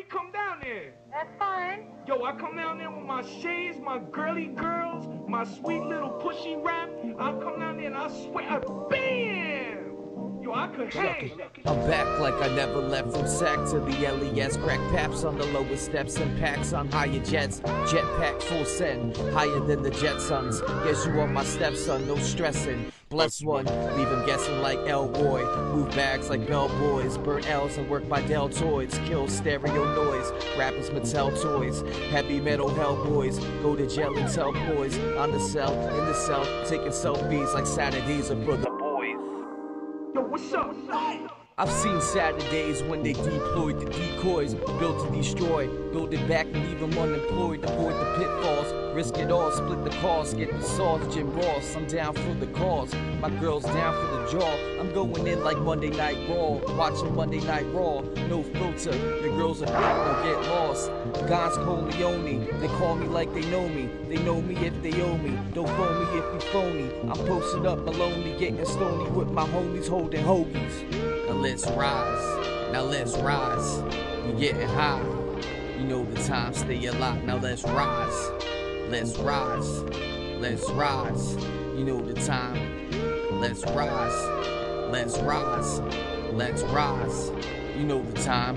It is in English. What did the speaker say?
me come down there. That's fine. Yo, I come down there with my shades, my girly girls, my sweet little pushy rap. I come down there and I swear, I, bam! I'm back like I never left from sack to the LES. Crack paps on the lowest steps and packs on higher jets. Jetpack full send, higher than the Jetsons. Guess you on my stepson, no stressing. Bless one, leave him guessing like Elroy. Move bags like bellboys. Burn L's and work by Deltoids. Kill stereo noise. Rappers Mattel toys. Heavy metal hellboys. Go to jail and tell boys. On the cell, in the cell. Taking selfies like Saturdays are the boys. Yo, what's up? I've seen Saturdays when they deployed the decoys, built to destroy, build it back and leave them unemployed, to avoid the risk it all, split the cost, get the sauce, Jim Ross, I'm down for the cause, my girl's down for the jaw, I'm going in like Monday Night Raw, watching Monday Night Raw, no filter, your girls are quick, don't get lost, God's Corleone, they call me like they know me, they know me if they owe me, don't phone me if you phony, I'm posted up lonely, getting stony with my homies holding hoagies. Now let's rise. Now let's rise. We getting high. You know the time, stay alive. Now let's rise. Let's rise. Let's rise. You know the time. Let's rise. Let's rise. Let's rise. You know the time.